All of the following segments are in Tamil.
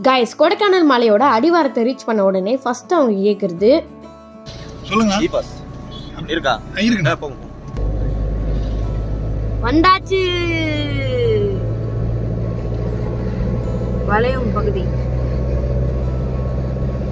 கைஸ் கொடைக்கானல் மலையோட அடிவாரத்தை ரீச் பண்ண உடனே ஃபர்ஸ்ட் அவங்க கேட்கறது சொல்லுங்க. இருக்கா? போங்க போங்க. வந்தாச்சு. வளையும் பகுதி.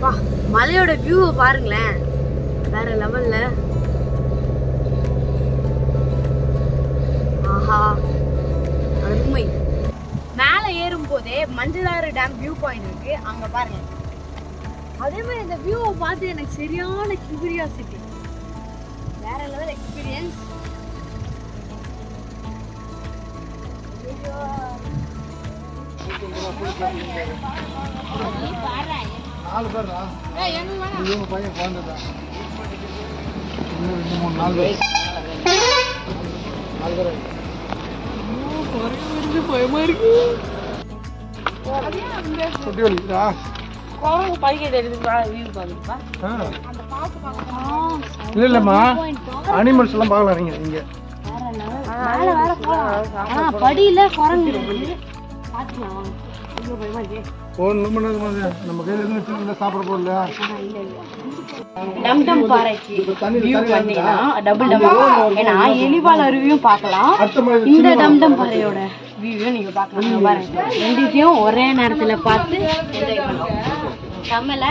வா மலையோட வியூவை பாருங்களேன். வேற லெவல்ல ஆஹா அருமை. மேலே போதே மஞ்சளாறு டேம் வியூ பாயிண்ட் இருக்கு அங்க பாருங்க அதே மாதிரி இந்த வியூவை பார்த்து எனக்கு சரியான கியூரியாசிட்டி வேற லெவல் எக்ஸ்பீரியன்ஸ் நாலு பேரா இவங்க பையன் குழந்தைதான் இன்னும் ரெண்டு மூணு நாலு பேர் நாலு பேர் குட்டி வலிக்குதா? இல்ல இல்லம்மா. அனிமல்ஸ் எல்லாம் பார்க்கலாம் நீங்க இங்க படியில குரங்கு. ஒன்றும் பண்ணாது மாதிரி நம்ம கையில இருந்து வச்சிருந்தா சாப்பிட போடல டம் டம் பாறைக்கு. வியூ டபுள் ஏன்னா எலிவால் அருவியும் பார்க்கலாம். இந்த டம் டம் பாறையோட. வியூவையும் நீங்க பார்க்கலாம் பாருங்க. ரெண்டுத்தையும் ஒரே நேரத்துல பார்த்து என்ஜாய் பண்ணலாம் செம்மல.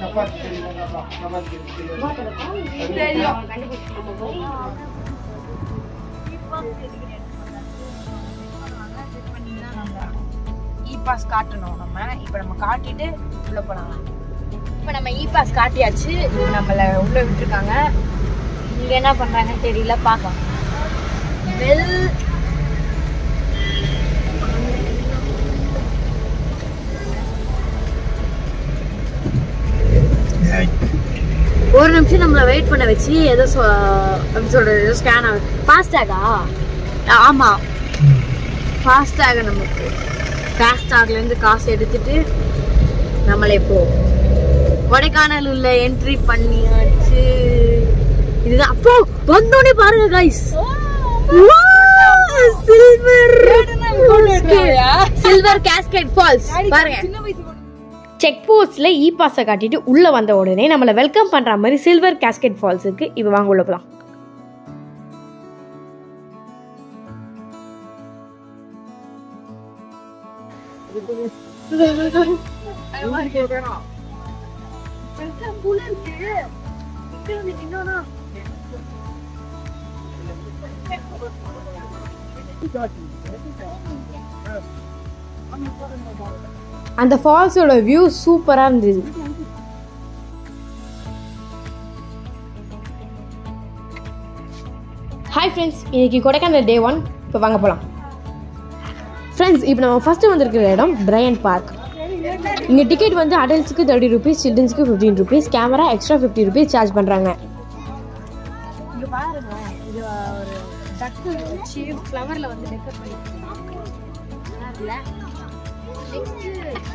சப்பாத்தி. பாஸ் காட்டணும். நம்ம இப்போ நம்ம காட்டிட்டு உள்ள போகலாம் இப்போ நம்ம இ பாஸ் காட்டியாச்சு. இப்போ நம்மள உள்ள விட்டுருக்காங்க. இங்கே என்ன பண்றாங்கன்னு தெரியல பார்க்கலாம். வெல் ஒரு நிமிஷம் நம்மளை வெயிட் பண்ண வச்சு ஏதோ சொ- எப்படி சொல்றது ஏதோ ஸ்கேன் ஆகுது ஃபாஸ்டாகா ஆமாம் ஃபாஸ்டாக நமக்கு. ஃபாஸ்டாக்லேருந்து காசு எடுத்துட்டு நம்மளை இப்போ கொடைக்கானல் உள்ள என்ட்ரி பண்ணியாச்சு. இதுதான். அப்போ வந்தோடனே பாருங்க guys silver silver cascade falls பாருங்க. செக் போஸ்ட்ல இ பாஸை காட்டிட்டு உள்ள வந்த உடனே நம்மளை வெல்கம் பண்ற மாதிரி சில்வர் கேஸ்கெட் ஃபால்ஸுக்கு இப்போ வாங்க உள்ள போலாம் அந்த ஃபால்ஸோட வியூ சூப்பரா இருந்தது. ஹாய் ஃப்ரெண்ட்ஸ் இன்னைக்கு கொடைக்கானல் டே ஒன் இப்போ வாங்க போகலாம் ஃப்ரெண்ட்ஸ் இப்போ நம்ம ஃபஸ்ட்டு வந்திருக்கிற இடம் பிரையன் பார்க் இங்கே டிக்கெட் வந்து அடல்ட்ஸுக்கு thirty rupees சில்ட்ரன்ஸ்க்கு fifteen rupees camera extra fifty rupees charge பண்ணுறாங்க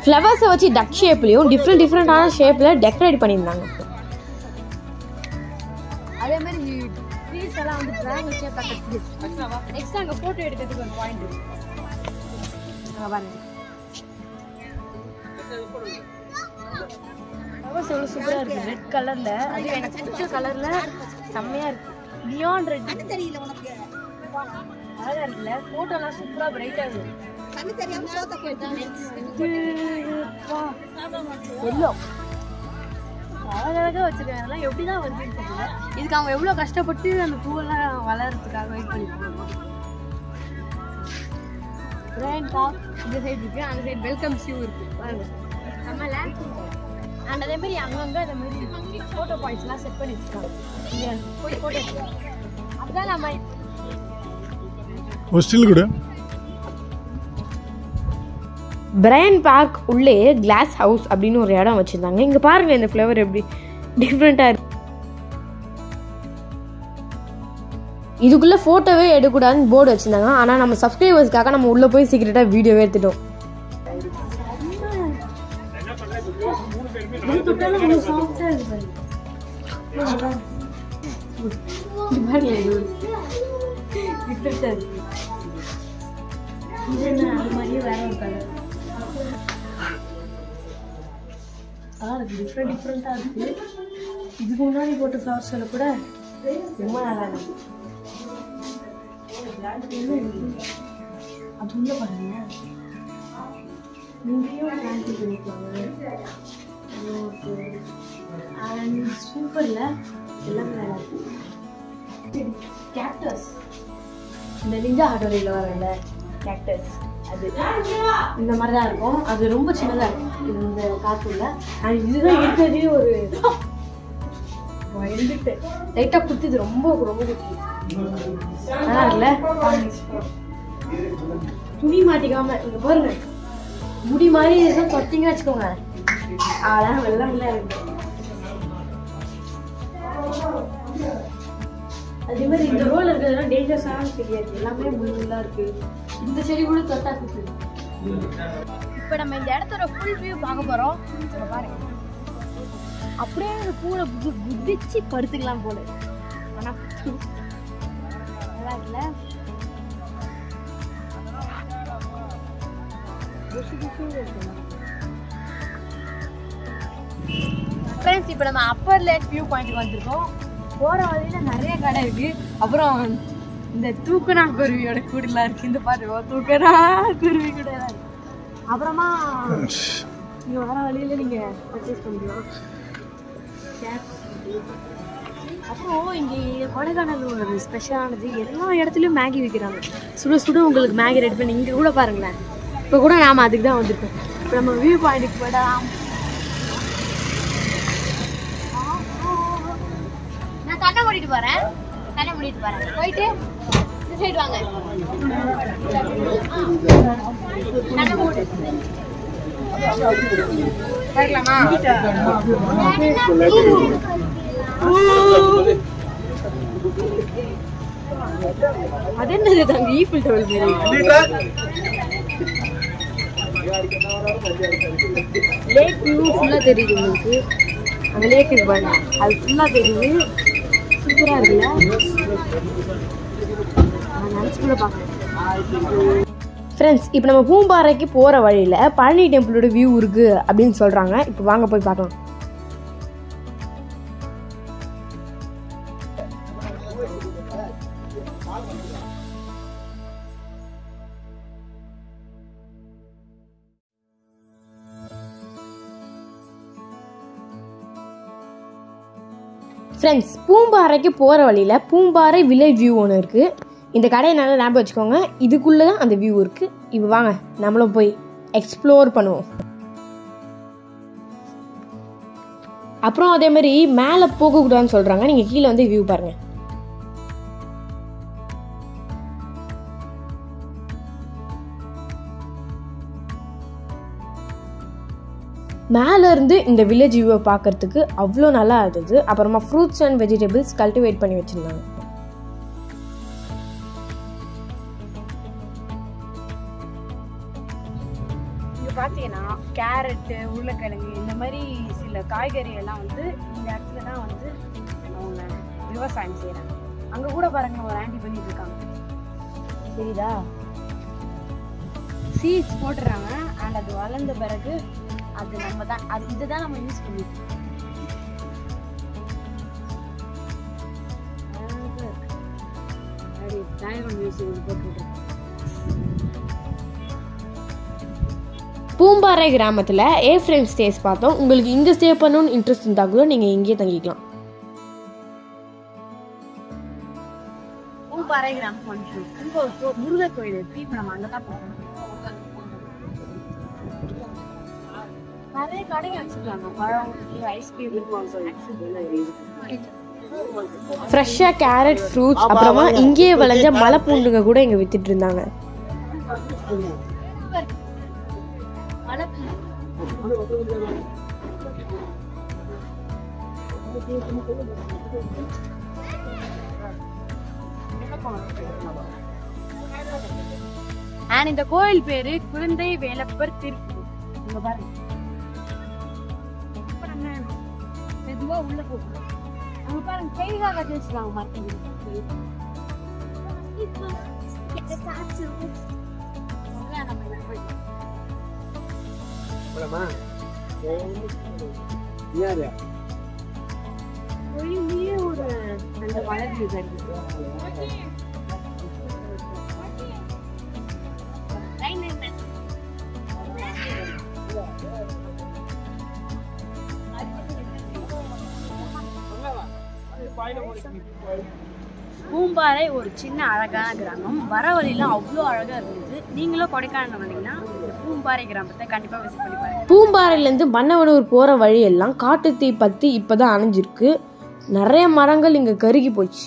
ஃப்ளவர்ஸை வச்சு டக் ஷேப்லேயும் டிஃப்ரெண்ட் டிஃப்ரெண்டான ஷேப்பில் டெக்கரேட் பண்ணியிருந்தாங்க. அதே மாதிரி ட்ரீஸ் எல்லாம் வந்து ட்ராகன் ஷேப் நெக்ஸ்ட் அங்கே ஃபோட்டோ எடுக்கிறதுக்கு ஒரு பாயிண்ட் பாருங்க எவ்வளோ சூப்பராக இருக்குது ரெட் கலரில் அது எனக்கு பிடிச்ச கலரில் செம்மையாக இருக்குது நியான் ரெட் தெரியல உனக்கு. அழகாக இருக்குல்ல? ஃபோட்டோலாம் சூப்பராக பிரைட்டாக இருக்குது எல்லோ. அழகழகாக வச்சிருக்காங்க. அதெல்லாம் எப்படி தான் தெரியல. இதுக்கு அவங்க எவ்வளோ கஷ்டப்பட்டு அந்த பூவெல்லாம் வளர்றதுக்காக வெயிட் பண்ணிருக்காங்க. கிராண்ட் பார்க் இந்த சைடு இருக்கு. அந்த சைடு வெல்கம் சியூ இருக்கு. பாருங்க. நம்மள அண்ட் அதே மாதிரி அங்கங்க அந்த மாதிரி ஃபோட்டோ பாயிண்ட்ஸ்லாம் செட் பண்ணி வச்சிருக்காங்க. போய் ஃபோட்டோ அதுதான் நம்ம ஒரு ஸ்டில் கூட. பிரையன் பார்க் உள்ளே கிளாஸ் ஹவுஸ் அப்படின்னு ஒரு இடம் வச்சுருந்தாங்க. இங்கே பாருங்க இந்த ஃப்ளவர் எப்படி டிஃப்ரெண்ட்டாக இருக்கு. இதுக்குள்ளே ஃபோட்டோவே எடுக்கக்கூடாதுன்னு போர்டு வச்சுருந்தாங்க. ஆனால் நம்ம சப்ஸ்கிரைபர்ஸ்க்காக நம்ம உள்ளே போய் சீக்கிரட்டாக வீடியோவே எடுத்துட்டோம். டிஃப்ரெண்ட் டிஃப்ரெண்ட்டாக இருக்குது இதுக்கு முன்னாடி போட்ட ஃப்ளவர்ஸில் கூட ரொம்ப நல்லா இருக்கு. அது உள்ள பாருங்க இங்கேயும் பிளான்ட் பண்ணிருக்காங்க அண்ட் சூப்பரில் எல்லாமே நல்லா இருக்கு கேக்டஸ் இந்த நிஞ்சா ஹாட்டோரியில் வரல கேக்டஸ் அது இந்த மாதிரி தான் இருக்கும் அது ரொம்ப சின்னதாக இருக்கும் இந்த கார்ட்டூனில் அண்ட் இதுதான் இருக்கிறதே ஒரு எழுந்துட்டு லைட்டாக குத்துது ரொம்ப ரொம்ப குத்துது நல்லா இருக்குல்ல? துணி மாட்டிக்காம இங்க பாருங்க. முடி மாதிரி எதுவும் தொட்டிங்க வச்சுக்கோங்க. அதான் வெள்ளம் இல்லை இருக்கு அதே மாதிரி இந்த ரோல் இருக்கிறதுலாம் டேஞ்சரஸான தெரியாது. எல்லாமே முள்ளா இருக்கு. இந்த செடி கூட தொட்டா குத்து. இப்போ நம்ம இந்த இடத்தோட ஃபுல் வியூ பார்க்க போறோம். பாருங்க. அப்படியே அந்த பூவை குதிச்சு படுத்துக்கலாம் போல. ஆனா இருக்குல்ல ஃப்ரெண்ட்ஸ் இப்போ நம்ம அப்பர் லேக் வியூ பாயிண்ட்டுக்கு வந்திருக்கோம். போகிற வழியில் நிறைய கடை இருக்குது அப்புறம் இந்த தூக்கணா குருவியோட கூடலாம் இருக்குது இந்த பாருங்க தூக்கணா குருவி கூட தான் அப்புறமா நீங்கள் வர வழியில் நீங்கள் பர்ச்சேஸ் பண்ணிக்கலாம். அப்புறம் இங்கே கொடைக்கானல் ஒரு ஸ்பெஷலானது எல்லா இடத்துலையும் மேகி விற்கிறாங்க சுட சுட உங்களுக்கு மேகி ரெடி பண்ணி இங்கே கூட பாருங்களேன். இப்போ கூட நாம் அதுக்கு தான் வந்திருக்கோம். இப்போ நம்ம வியூ பாயிண்ட்டுக்கு போயிடலாம் நான் கண்ணை மூடிட்டு போகிறேன் கண்ணை மூடிட்டு போகிறேன் போயிட்டு இந்த சைடு வாங்க. கண்ணை மூடு. பார்க்கலாமா? அது என்னது தாங்க ஈஃபில் டவர் மாதிரி லேக் வியூ ஃபுல்லாக தெரியுது உங்களுக்கு. அந்த லேக் இருக்கு பாருங்க. அது ஃபுல்லாக தெரியுது. சூப்பராக இருக்குல்ல? நான் நினச்சி கூட பார்க்குறேன் ஃப்ரெண்ட்ஸ் இப்போ நம்ம பூம்பாறைக்கு போகிற வழியில் பழனி டெம்பிளோட வியூ இருக்குது அப்படின்னு சொல்கிறாங்க இப்போ வாங்க போய் பார்க்கலாம். ஃப்ரெண்ட்ஸ் பூம்பாறைக்கு போகிற வழியில் பூம்பாறை வில்லேஜ் வியூ ஒன்று இருக்குது இந்த கடையை நல்லா ஞாபகம் வச்சுக்கோங்க. இதுக்குள்ளே தான் அந்த வியூ இருக்குது இப்போ வாங்க நம்மளும் போய் எக்ஸ்ப்ளோர் பண்ணுவோம். அப்புறம் அதே மாதிரி மேலே போகக்கூடாதுன்னு சொல்கிறாங்க நீங்கள் கீழே வந்து வியூ பாருங்கள் மேலேருந்து இந்த வில்லேஜ் வியூவை பார்க்கறதுக்கு அவ்வளோ நல்லா இருந்தது. அப்புறமா ஃப்ரூட்ஸ் அண்ட் வெஜிடபிள்ஸ் கல்டிவேட் பண்ணி வச்சுருந்தாங்க. பார்த்தீங்கன்னா கேரட்டு உருளைக்கிழங்கு இந்த மாதிரி சில காய்கறி எல்லாம் வந்து இந்த இடத்துல தான் வந்து அவங்க விவசாயம் செய்கிறாங்க அங்கே கூட பாருங்க ஒரு ஆண்டி பண்ணிட்டு இருக்காங்க சரிதா சீட்ஸ் போட்டுறாங்க. அண்ட் அது வளர்ந்த பிறகு அது நம்ம தான் அது இதுதான் நம்ம யூஸ் பண்ணிருக்கோம் பூம்பாறை கிராமத்தில் ஏ ஃப்ரேம் ஸ்டேஸ் பார்த்தோம். உங்களுக்கு இங்கே ஸ்டே பண்ணணும்னு இன்ட்ரெஸ்ட் இருந்தால் கூட நீங்கள் இங்கேயே தங்கிக்கலாம். பூம்பாறை கிராமம் முருகர் கோயில் இப்போ நம்ம அங்கே தான் போகிறோம் நிறைய கடைங்க வச்சிருக்காங்க. பழம் ஐஸ்கிரீம் ஃப்ரெஷ்ஷாக கேரட் ஃப்ரூட்ஸ் அப்புறமா இங்கேயே விளைஞ்ச மலை பூண்டுங்க கூட இங்கே வித்துட்டு இருந்தாங்க அண்ட் இந்த கோயில் பேரு குழந்தை வேலப்பர் திருப்பூர். இங்க பாருங்க. மெதுவா உள்ள போகும் அங்க பாருங்க கைகாக கட்டி வச்சிருக்காங்க. ஒளியிலேயே ஒரு அந்த மலர் பூம்பாறை ஒரு சின்ன அழகான கிராமம். வர வழியெல்லாம் அவ்வளோ அழகாக இருந்தது. நீங்களும் கொடைக்கானல் வந்தீங்கன்னா இந்த பூம்பாறை கிராமத்தை கண்டிப்பாக விசிட் பண்ணி பாருங்க. பூம்பாறையிலேருந்து மன்னவனூர் போகிற வழியெல்லாம் காட்டுத்தீ பற்றி இப்போ தான் அணைஞ்சிருக்கு. நிறைய மரங்கள் இங்கே கருகி போச்சு.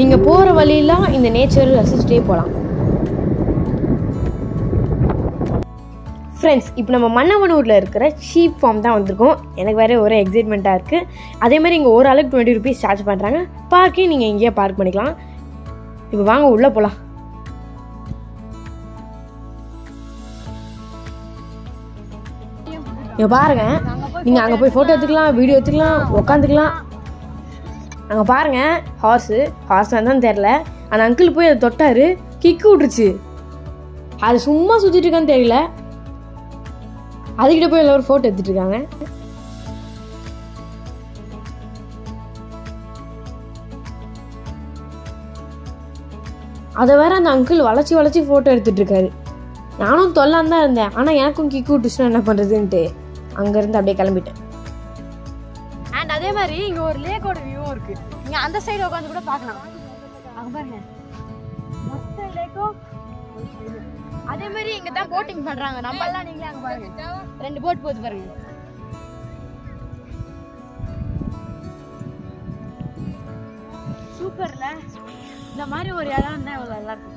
நீங்கள் போகிற வழியெல்லாம் இந்த நேச்சரை ரசிச்சுட்டே போகலாம். ஃப்ரெண்ட்ஸ் இப்போ நம்ம மன்னவனூரில் இருக்கிற ஷீப் ஃபார்ம் தான் வந்திருக்கோம். எனக்கு வேறு ஒரே எக்ஸைட்மெண்ட்டாக இருக்குது அதே மாதிரி இங்கே ஒரு ஆளுக்கு டுவெண்ட்டி ருபீஸ் சார்ஜ் பண்ணுறாங்க பார்க்கிங் நீங்கள் இங்கேயே பார்க் பண்ணிக்கலாம். இப்போ வாங்க உள்ளே போகலாம் இங்கே பாருங்க. நீங்கள் அங்கே போய் ஃபோட்டோ எடுத்துக்கலாம் வீடியோ எடுத்துக்கலாம் உட்காந்துக்கலாம் அங்கே பாருங்க ஹார்ஸு ஹார்ஸ் தான் தெரில அந்த அங்கிள் போய் அதை தொட்டார். கிக்கு விட்டுருச்சு. அது சும்மா சுற்றிட்டு இருக்கான்னு தெரியல. அதுக்கிட்ட போய் எல்லோரும் ஃபோட்டோ எடுத்துட்டு இருக்காங்க. அதை வேற அந்த அங்கிள் வளைச்சி வளைச்சி ஃபோட்டோ எடுத்துட்டு இருக்காரு. நானும் தொல்லான் தான் இருந்தேன். ஆனால் எனக்கும் கிக்கு விட்டுச்சுன்னா என்ன பண்ணுறதுன்ட்டு அங்கேருந்து அப்படியே கிளம்பிட்டேன். அண்ட் அதே மாதிரி இங்கே ஒரு லேக்கோட வியூவும் இருக்கு. நீங்க அந்த சைடு உட்காந்து கூட பார்க்கலாம். அங்கே பாருங்க. மொத்த லேக்கும் அதே மாதிரி இங்க தான் போட்டிங் பண்றாங்க. நம்ம எல்லாம் நீங்களே அங்க பாருங்க. ரெண்டு போட் போகுது பாருங்க. சூப்பர்ல இந்த மாதிரி ஒரு இடம் இருந்தா இவ்வளவு நல்லா இருக்கும்.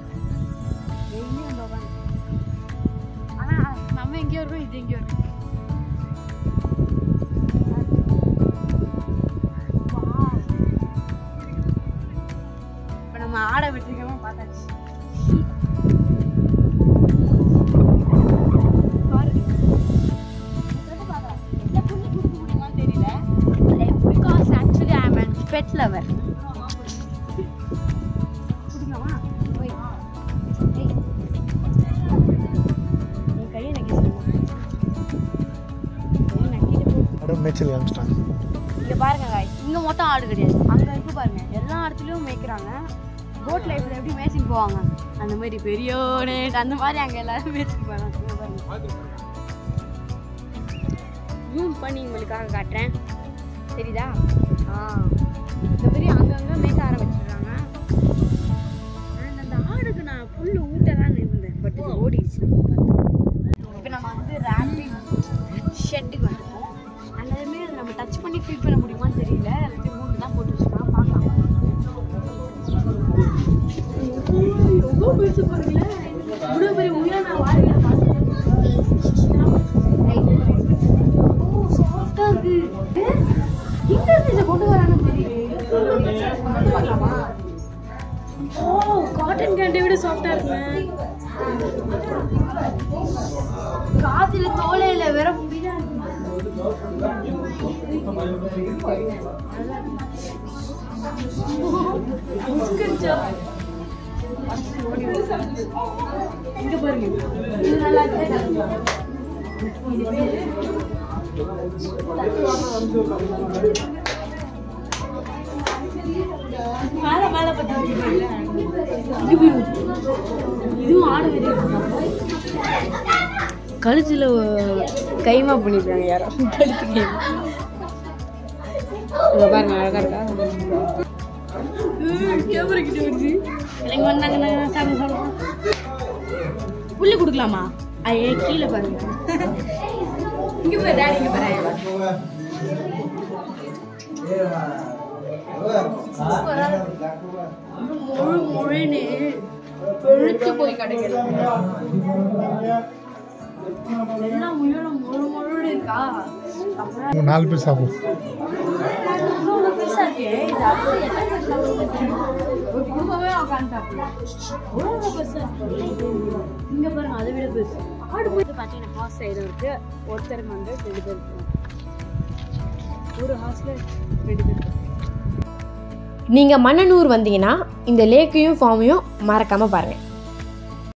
உட்காந்து ஆனா நம்ம எங்கேயோ இருக்கோம் இது எங்கேயோ இருக்கும். மேய்ச்சல் காமிச்சிட்டாங்க. இங்க பாருங்க இங்க மொத்தம் ஆடு கிடையாது. அங்க இருக்கு பாருங்க. எல்லா இடத்துலயும் மேய்க்கிறாங்க. போட் லைஃப்ல எப்படி மேய்ச்சிட்டு போவாங்க? அந்த மாதிரி பெரியோனே அந்த மாதிரி அங்க எல்லாரும் மேய்ச்சிட்டு போவாங்க ஜூம் பண்ணி உங்களுக்காக காட்டுறேன். தெரியுதா? ஆ. இந்த மாதிரி அங்கங்க மேய்க்க ஆரம்பிச்சிடுறாங்க. அந்த ஆடுக்கு நான் புல்லு ஊட்டலான்னு இருந்தேன். பட் ஓடிடுச்சு நம்ம பார்த்து இங்க பாருங்க இது நல்லா மேல மேல பத்தி இதுவும் ஆடு வெளியே கழுத்தில் கைமா பண்ணிருக்காங்க யாரும் கழுத்து கைமா பாருங்க அழகா இருக்கா? கேமரா கிட்ட வருது எனக்கு வந்தாங்க நாங்க சாப்பிட சாப்பிடுவோம்? கொடுக்கலாமா? ஐயே கீழே பாருங்க. இங்கே பாரு டாடி இங்க பாரு. முழு முழுன்னு பெருத்து போய் கிடைக்கிறது நாலு சாப்பிடும் இங்க பாருங்க அதை விட பெருசு. ஆடு இருக்கு. ஒருத்தருக்கு வந்து ரெண்டு பேர். ஒரு ஹார்ஸ்ல ரெண்டு பேர் இருக்காங்க. நீங்கள் மன்னனூர் வந்தீங்கன்னா இந்த லேக்கையும் ஃபார்மையும் மறக்காமல் பாருங்கள்